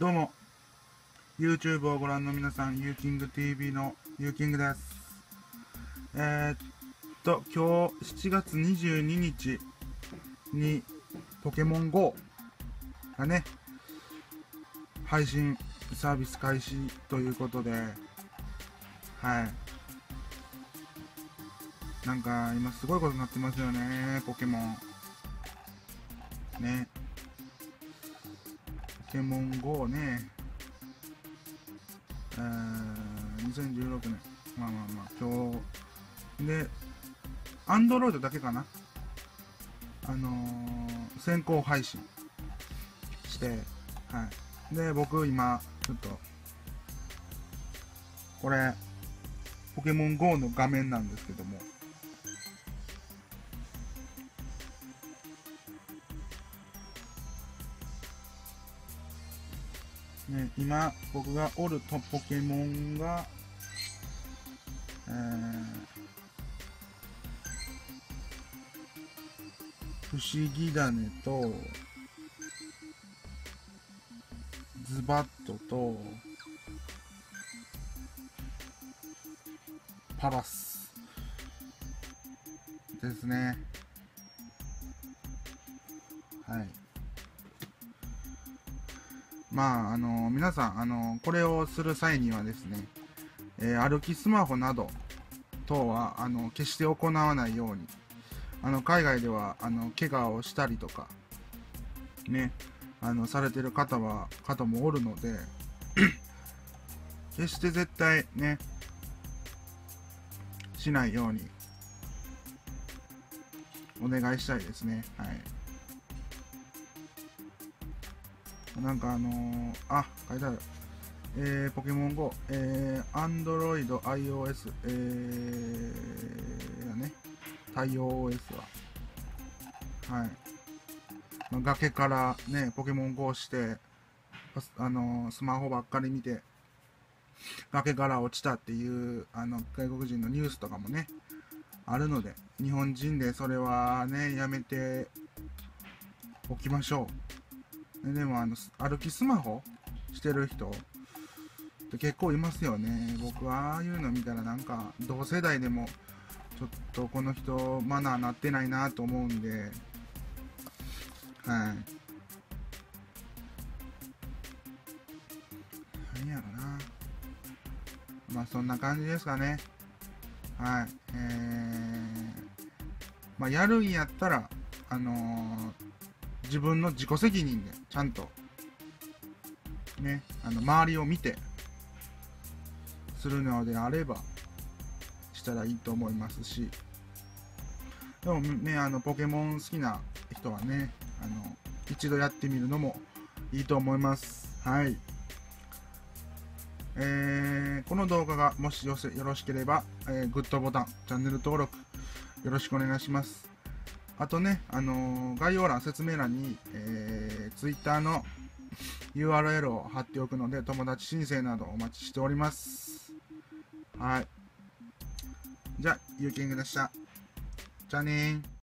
どうも、YouTube をご覧の皆さん、ユーキング TV のユーキングです。えー、っと、今日7月22日にポケモン GO がね、配信サービス開始ということで、はい。なんか今すごいことになってますよね、ポケモン。ね。ポケモン GO ね。えー、2016年。まあまあまあ、今日。で、アンドロイドだけかな。あのー、先行配信して、はい。で、僕今、ちょっと、これ、ポケモン GO の画面なんですけども、ね、今僕がおるとポケモンが、えー、不思議種とズバットとパラスですね。はい。まあ、あの皆さん、あのこれをする際にはですね、えー歩きスマホなど等はあの決して行わないように、あの海外ではあの怪我をしたりとか、ね、あのされてる方は方もおるので、決して絶対ね、しないようにお願いしたいですね。はい。なんかあのー、あ、書いてある。えー、ポケモン GO、えー、Android、iOS、えー、やね、対応 OS は。はい。まあ崖からね、ポケモン GO して、あのースマホばっかり見て、崖から落ちたっていう、あの、外国人のニュースとかもね、あるので、日本人でそれはね、やめておきましょう。でもあの歩きスマホしてる人って結構いますよね。僕はああいうの見たらなんか同世代でもちょっとこの人マナーなってないなと思うんで。はい。何やろな。まあそんな感じですかね。はい。えー、まあやるんやったらあのー自分の自己責任でちゃんとねあの周りを見てするのであればしたらいいと思いますし。でもねあのポケモン好きな人はねあの一度やってみるのもいいと思います。はい。えーこの動画がもしよろしければ、えーグッドボタンチャンネル登録よろしくお願いします。あとね、あのー概要欄、説明欄に、えー、Twitter の URL を貼っておくので、友達申請などお待ちしております。はい。じゃあ、ゆうきんぐでした。じゃあねー。